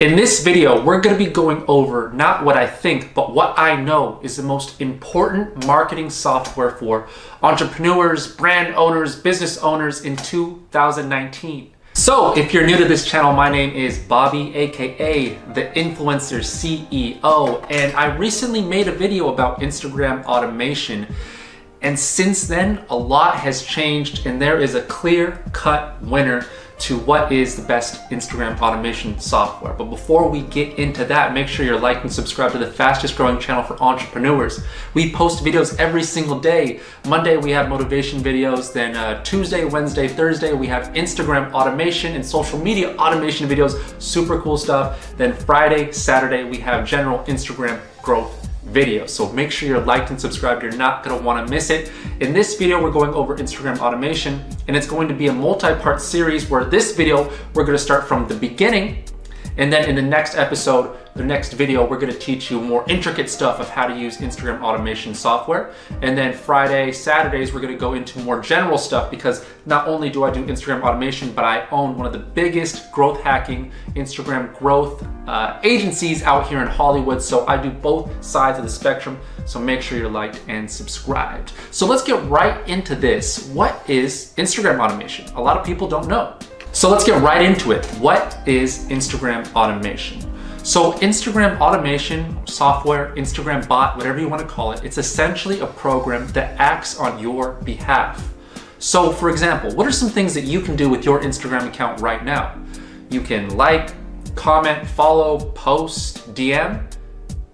In this video, we're gonna be going over not what I think, but what I know is the most important marketing software for entrepreneurs, brand owners, business owners in 2019. So if you're new to this channel, my name is Bobby, AKA the Influencer CEO, and I recently made a video about Instagram automation. And since then, a lot has changed and there is a clear cut winner to what is the best Instagram automation software. But before we get into that, make sure you're like and subscribe to the fastest growing channel for entrepreneurs. We post videos every single day. Monday we have motivation videos, then uh, Tuesday, Wednesday, Thursday we have Instagram automation and social media automation videos, super cool stuff. Then Friday, Saturday we have general Instagram growth video. So make sure you're liked and subscribed. You're not gonna wanna miss it. In this video, we're going over Instagram automation and it's going to be a multi-part series where this video, we're gonna start from the beginning and then in the next episode, the next video, we're gonna teach you more intricate stuff of how to use Instagram automation software. And then Friday, Saturdays, we're gonna go into more general stuff because not only do I do Instagram automation, but I own one of the biggest growth hacking Instagram growth uh, agencies out here in Hollywood. So I do both sides of the spectrum. So make sure you're liked and subscribed. So let's get right into this. What is Instagram automation? A lot of people don't know. So let's get right into it. What is Instagram automation? So Instagram automation software, Instagram bot, whatever you want to call it, it's essentially a program that acts on your behalf. So for example, what are some things that you can do with your Instagram account right now? You can like, comment, follow, post, DM,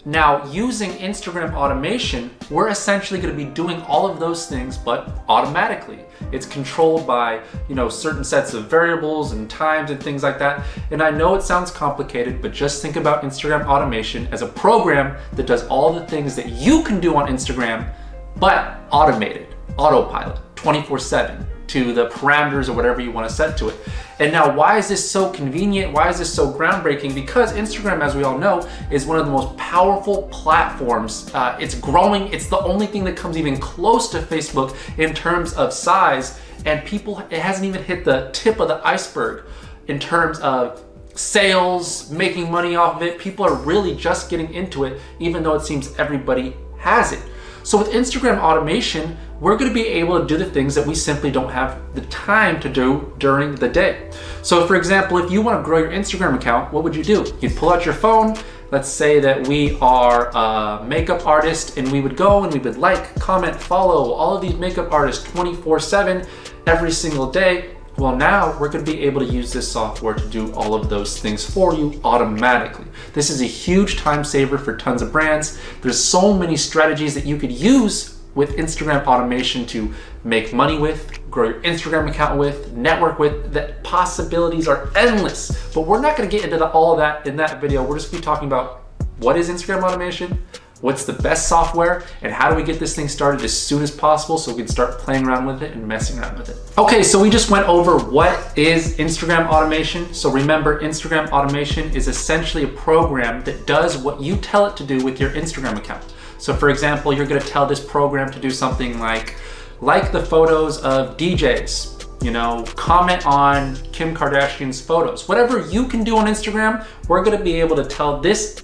now, using Instagram automation, we're essentially gonna be doing all of those things, but automatically. It's controlled by, you know, certain sets of variables and times and things like that. And I know it sounds complicated, but just think about Instagram automation as a program that does all the things that you can do on Instagram, but automated, autopilot, 24 seven to the parameters or whatever you want to set to it. And now why is this so convenient? Why is this so groundbreaking? Because Instagram, as we all know, is one of the most powerful platforms. Uh, it's growing. It's the only thing that comes even close to Facebook in terms of size. And people, it hasn't even hit the tip of the iceberg in terms of sales, making money off of it. People are really just getting into it, even though it seems everybody has it. So with Instagram automation, we're gonna be able to do the things that we simply don't have the time to do during the day. So for example, if you wanna grow your Instagram account, what would you do? You'd pull out your phone, let's say that we are a makeup artist and we would go and we would like, comment, follow all of these makeup artists 24 seven every single day. Well, now we're gonna be able to use this software to do all of those things for you automatically. This is a huge time saver for tons of brands. There's so many strategies that you could use with Instagram automation to make money with, grow your Instagram account with, network with, the possibilities are endless. But we're not gonna get into all of that in that video. We're just be talking about what is Instagram automation, what's the best software, and how do we get this thing started as soon as possible so we can start playing around with it and messing around with it. Okay, so we just went over what is Instagram automation. So remember, Instagram automation is essentially a program that does what you tell it to do with your Instagram account. So for example, you're gonna tell this program to do something like, like the photos of DJs, you know, comment on Kim Kardashian's photos. Whatever you can do on Instagram, we're gonna be able to tell this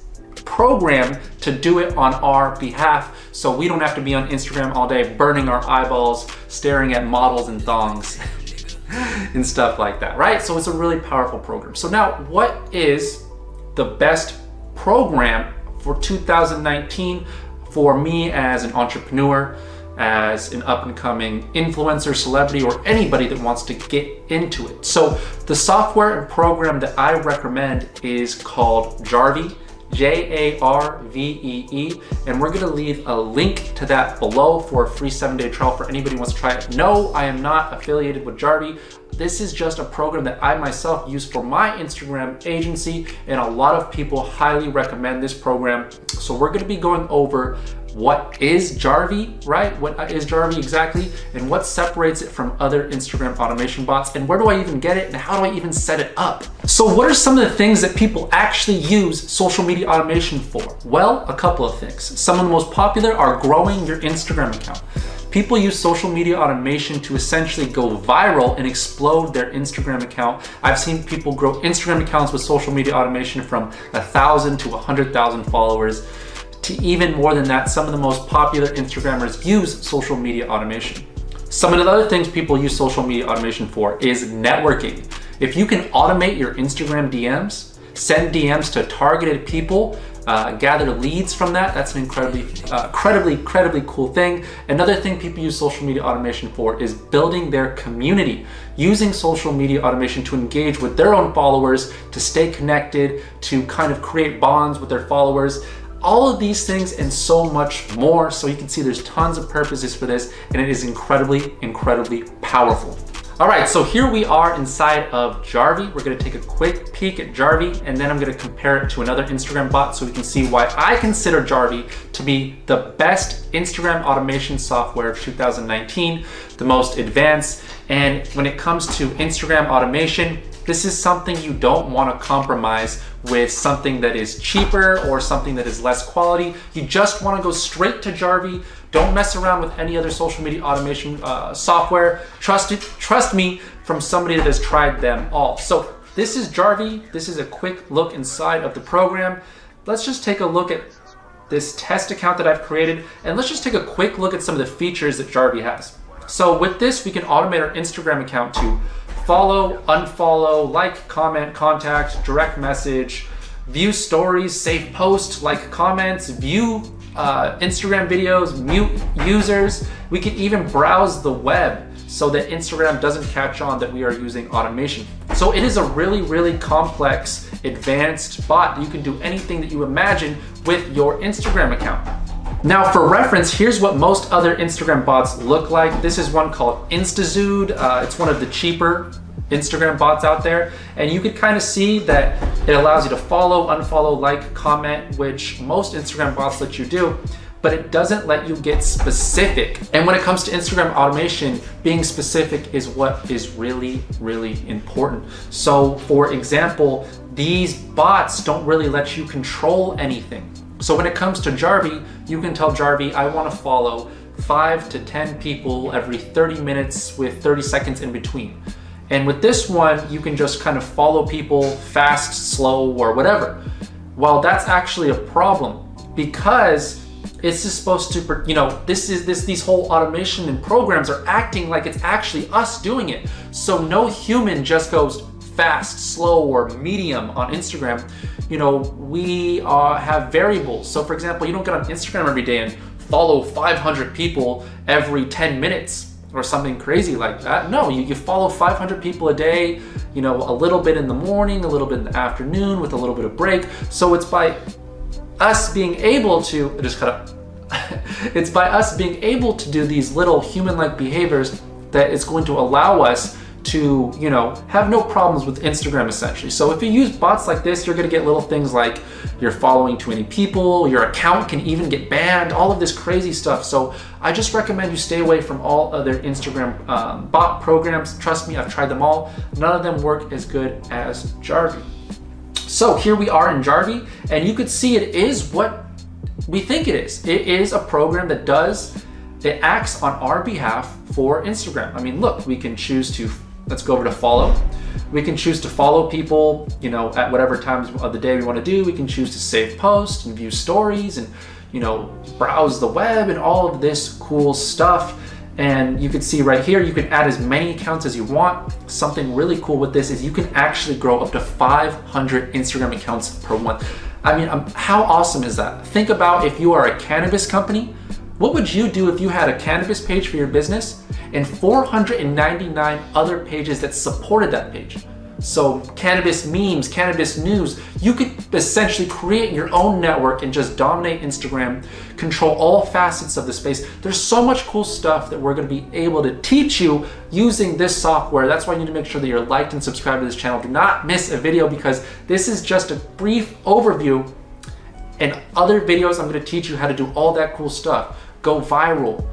program to do it on our behalf so we don't have to be on Instagram all day burning our eyeballs staring at models and thongs and stuff like that, right? So it's a really powerful program. So now what is the best program for 2019 for me as an entrepreneur, as an up and coming influencer, celebrity, or anybody that wants to get into it. So the software and program that I recommend is called Jarvee. J-A-R-V-E-E, and we're gonna leave a link to that below for a free seven day trial for anybody who wants to try it. No, I am not affiliated with Jarvee. This is just a program that I myself use for my Instagram agency, and a lot of people highly recommend this program. So we're gonna be going over what is Jarvee, right? What is Jarvee exactly? And what separates it from other Instagram automation bots? And where do I even get it? And how do I even set it up? So what are some of the things that people actually use social media automation for? Well, a couple of things. Some of the most popular are growing your Instagram account. People use social media automation to essentially go viral and explode their Instagram account. I've seen people grow Instagram accounts with social media automation from a thousand to a hundred thousand followers to even more than that. Some of the most popular Instagrammers use social media automation. Some of the other things people use social media automation for is networking. If you can automate your Instagram DMs, send DMs to targeted people, uh, gather leads from that. That's an incredibly, uh, incredibly, incredibly cool thing. Another thing people use social media automation for is building their community, using social media automation to engage with their own followers, to stay connected, to kind of create bonds with their followers all of these things and so much more. So you can see there's tons of purposes for this and it is incredibly, incredibly powerful. All right, so here we are inside of Jarvee. We're gonna take a quick peek at Jarvee and then I'm gonna compare it to another Instagram bot so we can see why I consider Jarvee to be the best Instagram automation software of 2019, the most advanced. And when it comes to Instagram automation, this is something you don't want to compromise with something that is cheaper or something that is less quality. You just want to go straight to Jarvee. Don't mess around with any other social media automation uh, software. Trust it, trust me from somebody that has tried them all. So this is Jarvee. This is a quick look inside of the program. Let's just take a look at this test account that I've created and let's just take a quick look at some of the features that Jarvee has. So with this, we can automate our Instagram account to follow, unfollow, like, comment, contact, direct message, view stories, save posts, like comments, view uh, Instagram videos, mute users. We can even browse the web so that Instagram doesn't catch on that we are using automation. So it is a really, really complex, advanced bot. You can do anything that you imagine with your Instagram account. Now for reference, here's what most other Instagram bots look like. This is one called Instazood. Uh, it's one of the cheaper Instagram bots out there. And you could kind of see that it allows you to follow, unfollow, like, comment, which most Instagram bots let you do but it doesn't let you get specific. And when it comes to Instagram automation, being specific is what is really, really important. So for example, these bots don't really let you control anything. So when it comes to Jarvee, you can tell Jarvee, I want to follow five to 10 people every 30 minutes with 30 seconds in between. And with this one, you can just kind of follow people fast, slow, or whatever. Well, that's actually a problem because it's just supposed to, you know, this is this these whole automation and programs are acting like it's actually us doing it. So no human just goes fast, slow, or medium on Instagram you know, we uh, have variables. So for example, you don't get on Instagram every day and follow 500 people every 10 minutes or something crazy like that. No, you, you follow 500 people a day, you know, a little bit in the morning, a little bit in the afternoon with a little bit of break. So it's by us being able to, just cut up. it's by us being able to do these little human-like behaviors that it's going to allow us to, you know, have no problems with Instagram essentially. So if you use bots like this, you're gonna get little things like you're following too many people, your account can even get banned, all of this crazy stuff. So I just recommend you stay away from all other Instagram um, bot programs. Trust me, I've tried them all. None of them work as good as Jarvee. So here we are in Jarvee, and you could see it is what we think it is. It is a program that does, it acts on our behalf for Instagram. I mean, look, we can choose to Let's go over to follow. We can choose to follow people, you know, at whatever times of the day we want to do. We can choose to save posts and view stories and, you know, browse the web and all of this cool stuff. And you can see right here, you can add as many accounts as you want. Something really cool with this is you can actually grow up to 500 Instagram accounts per month. I mean, um, how awesome is that? Think about if you are a cannabis company, what would you do if you had a cannabis page for your business and 499 other pages that supported that page. So cannabis memes, cannabis news, you could essentially create your own network and just dominate Instagram, control all facets of the space. There's so much cool stuff that we're gonna be able to teach you using this software. That's why you need to make sure that you're liked and subscribed to this channel. Do not miss a video because this is just a brief overview and other videos I'm gonna teach you how to do all that cool stuff. Go viral,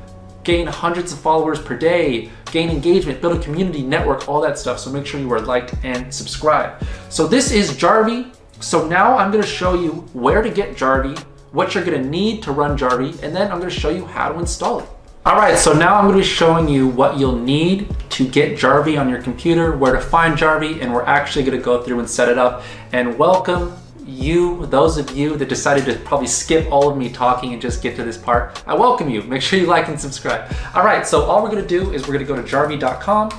gain hundreds of followers per day, gain engagement, build a community network, all that stuff. So make sure you are liked and subscribed. So this is Jarvee. So now I'm gonna show you where to get Jarvee, what you're gonna need to run Jarvee, and then I'm gonna show you how to install it. All right, so now I'm gonna be showing you what you'll need to get Jarvee on your computer, where to find Jarvee, and we're actually gonna go through and set it up. And welcome you, those of you that decided to probably skip all of me talking and just get to this part. I welcome you. Make sure you like and subscribe. All right, so all we're gonna do is we're gonna go to jarvee.com.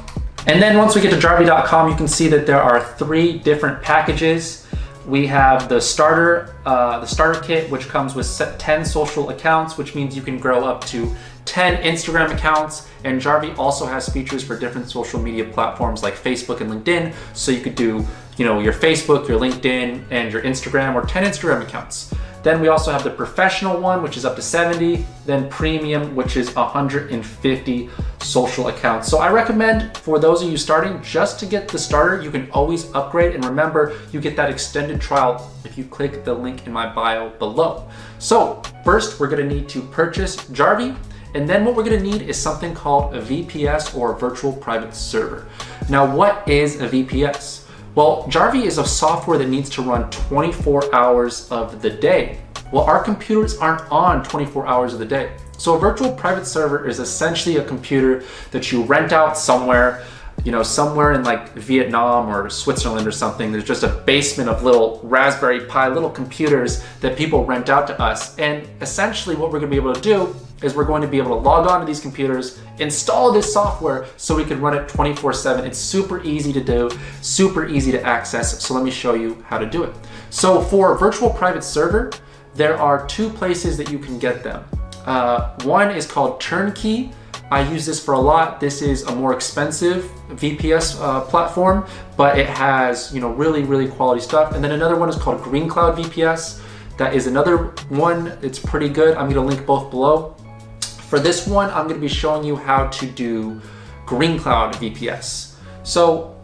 And then once we get to jarvee.com, you can see that there are three different packages we have the starter, uh, the starter kit, which comes with 10 social accounts, which means you can grow up to 10 Instagram accounts. And Jarvee also has features for different social media platforms like Facebook and LinkedIn. So you could do, you know, your Facebook, your LinkedIn, and your Instagram, or 10 Instagram accounts. Then we also have the professional one, which is up to 70, then premium, which is 150 social accounts. So I recommend for those of you starting, just to get the starter, you can always upgrade. And remember, you get that extended trial if you click the link in my bio below. So first, we're gonna need to purchase Jarvee. And then what we're gonna need is something called a VPS or a virtual private server. Now, what is a VPS? Well, Jarvee is a software that needs to run 24 hours of the day. Well, our computers aren't on 24 hours of the day. So a virtual private server is essentially a computer that you rent out somewhere, you know, somewhere in like Vietnam or Switzerland or something. There's just a basement of little Raspberry Pi, little computers that people rent out to us. And essentially what we're gonna be able to do is we're going to be able to log on to these computers, install this software so we can run it 24 seven. It's super easy to do, super easy to access. So let me show you how to do it. So for virtual private server, there are two places that you can get them. Uh, one is called Turnkey. I use this for a lot. This is a more expensive VPS uh, platform, but it has you know really really quality stuff. And then another one is called Green Cloud VPS. That is another one. It's pretty good. I'm gonna link both below. For this one, I'm gonna be showing you how to do Green Cloud VPS. So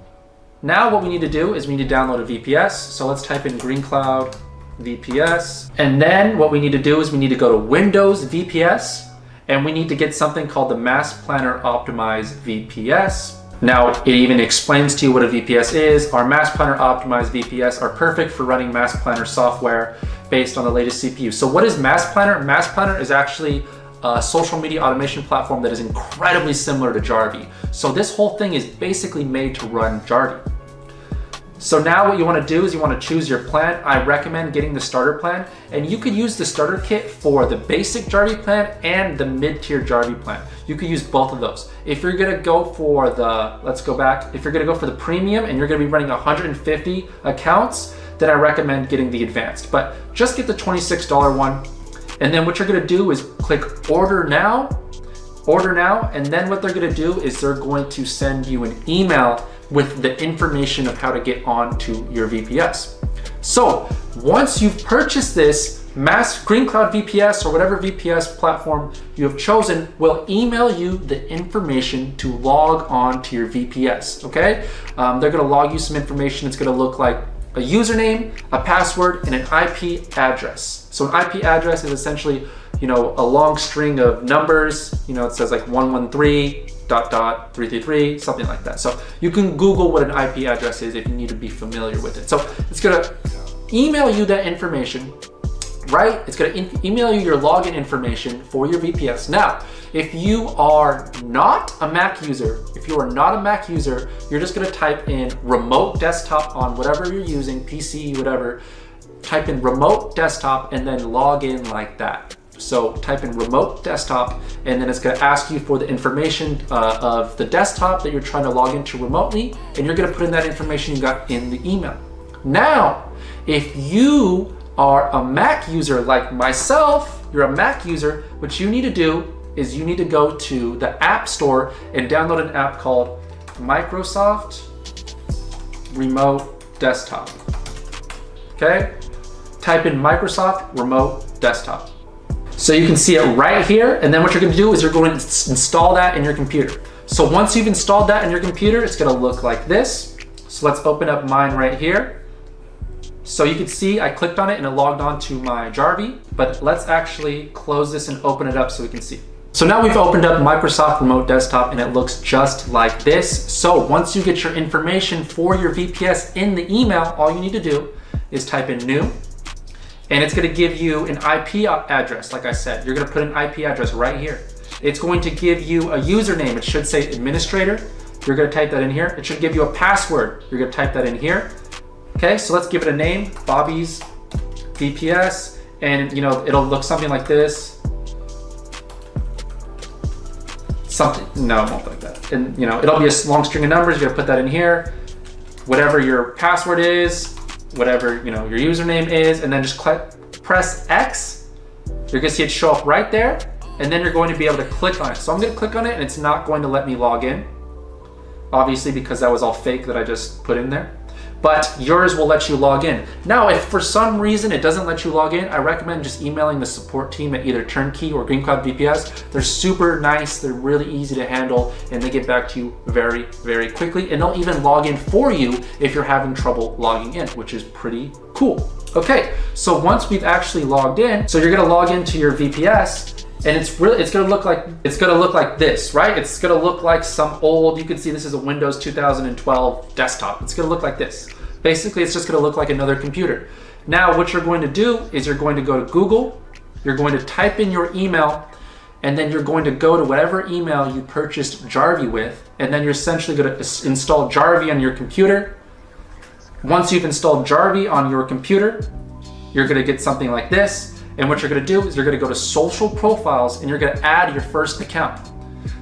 now what we need to do is we need to download a VPS. So let's type in Green Cloud VPS. And then what we need to do is we need to go to Windows VPS and we need to get something called the Mass Planner Optimized VPS. Now, it even explains to you what a VPS is. Our Mass Planner Optimized VPS are perfect for running Mass Planner software based on the latest CPU. So what is Mass Planner? Mass Planner is actually a social media automation platform that is incredibly similar to Jarvee. So this whole thing is basically made to run Jarvee. So now what you wanna do is you wanna choose your plan. I recommend getting the starter plan and you could use the starter kit for the basic Jarvee plan and the mid-tier Jarvee plan. You could use both of those. If you're gonna go for the, let's go back, if you're gonna go for the premium and you're gonna be running 150 accounts, then I recommend getting the advanced. But just get the $26 one and then what you're gonna do is click order now, order now, and then what they're gonna do is they're going to send you an email with the information of how to get onto your VPS. So once you've purchased this, Mass Green Cloud VPS or whatever VPS platform you have chosen will email you the information to log on to your VPS, okay? Um, they're gonna log you some information. It's gonna look like a username, a password, and an IP address. So an IP address is essentially, you know, a long string of numbers. You know, it says like 113 dot dot 333, something like that. So you can Google what an IP address is if you need to be familiar with it. So it's gonna email you that information right? It's gonna email you your login information for your VPS. Now, if you are not a Mac user, if you are not a Mac user, you're just gonna type in remote desktop on whatever you're using, PC, whatever, type in remote desktop and then log in like that. So type in remote desktop and then it's gonna ask you for the information uh, of the desktop that you're trying to log into remotely and you're gonna put in that information you got in the email. Now, if you are a Mac user like myself, you're a Mac user, what you need to do is you need to go to the App Store and download an app called Microsoft Remote Desktop. Okay? Type in Microsoft Remote Desktop. So you can see it right here, and then what you're gonna do is you're going to install that in your computer. So once you've installed that in your computer, it's gonna look like this. So let's open up mine right here. So you can see I clicked on it and it logged on to my Jarvee, but let's actually close this and open it up so we can see. So now we've opened up Microsoft Remote Desktop and it looks just like this. So once you get your information for your VPS in the email, all you need to do is type in new and it's gonna give you an IP address, like I said. You're gonna put an IP address right here. It's going to give you a username. It should say administrator. You're gonna type that in here. It should give you a password. You're gonna type that in here. Okay, so let's give it a name, Bobby's VPS, and you know, it'll look something like this. Something, no, it won't like that. And you know, it'll be a long string of numbers. You're gonna put that in here. Whatever your password is, whatever you know your username is, and then just click, press X. You're gonna see it show up right there, and then you're going to be able to click on it. So I'm gonna click on it, and it's not going to let me log in obviously because that was all fake that I just put in there. But yours will let you log in. Now, if for some reason it doesn't let you log in, I recommend just emailing the support team at either Turnkey or Green Cloud VPS. They're super nice, they're really easy to handle, and they get back to you very, very quickly. And they'll even log in for you if you're having trouble logging in, which is pretty cool. Okay, so once we've actually logged in, so you're gonna log into your VPS, and it's really it's gonna look like it's gonna look like this right? It's gonna look like some old you can see this is a windows 2012 desktop. It's gonna look like this. Basically it's just gonna look like another computer. Now what you're going to do is you're going to go to google you're going to type in your email and then you're going to go to whatever email you purchased jarvee with and then you're essentially going to install jarvee on your computer. Once you've installed jarvee on your computer you're going to get something like this and what you're gonna do is you're gonna go to social profiles and you're gonna add your first account.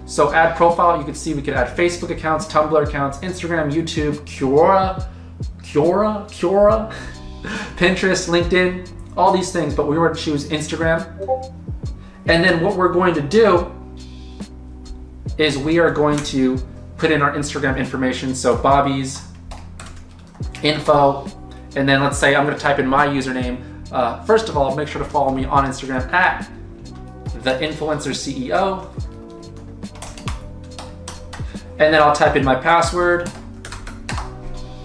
So add profile, you can see we could add Facebook accounts, Tumblr accounts, Instagram, YouTube, Quora, Quora, Quora, Pinterest, LinkedIn, all these things, but we were to choose Instagram. And then what we're going to do is we are going to put in our Instagram information. So Bobby's info, and then let's say I'm gonna type in my username, uh, first of all, make sure to follow me on Instagram at the influencer CEO. And then I'll type in my password,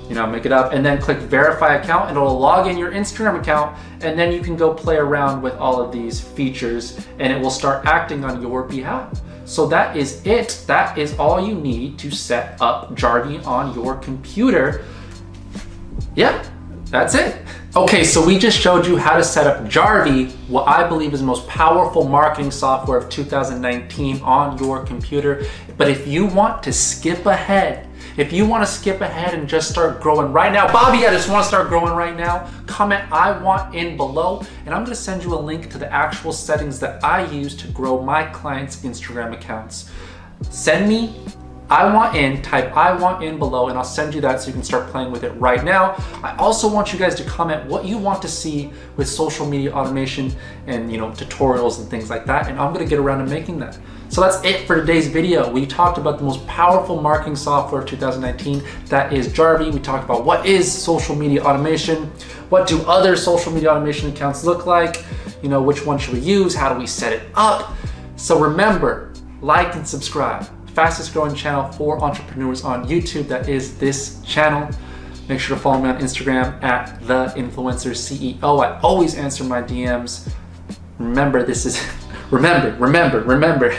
you know, make it up, and then click verify account, and it'll log in your Instagram account, and then you can go play around with all of these features, and it will start acting on your behalf. So that is it. That is all you need to set up Jarvee on your computer. Yeah, that's it. Okay, so we just showed you how to set up Jarvee, what I believe is the most powerful marketing software of 2019 on your computer. But if you want to skip ahead, if you want to skip ahead and just start growing right now, Bobby, I just want to start growing right now, comment I want in below, and I'm going to send you a link to the actual settings that I use to grow my clients' Instagram accounts. Send me I want in, type I want in below and I'll send you that so you can start playing with it right now. I also want you guys to comment what you want to see with social media automation and you know tutorials and things like that and I'm gonna get around to making that. So that's it for today's video. We talked about the most powerful marketing software of 2019, that is Jarvee. We talked about what is social media automation, what do other social media automation accounts look like, you know, which one should we use, how do we set it up. So remember, like and subscribe fastest growing channel for entrepreneurs on YouTube. That is this channel. Make sure to follow me on Instagram at the influencer CEO. I always answer my DMs. Remember, this is remember, remember, remember.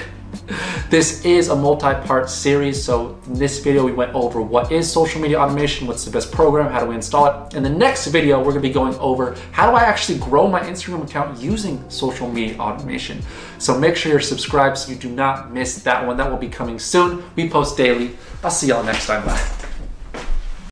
This is a multi-part series, so in this video we went over what is social media automation, what's the best program, how do we install it. In the next video, we're gonna be going over how do I actually grow my Instagram account using social media automation. So make sure you're subscribed so you do not miss that one. That will be coming soon. We post daily. I'll see y'all next time. Bye.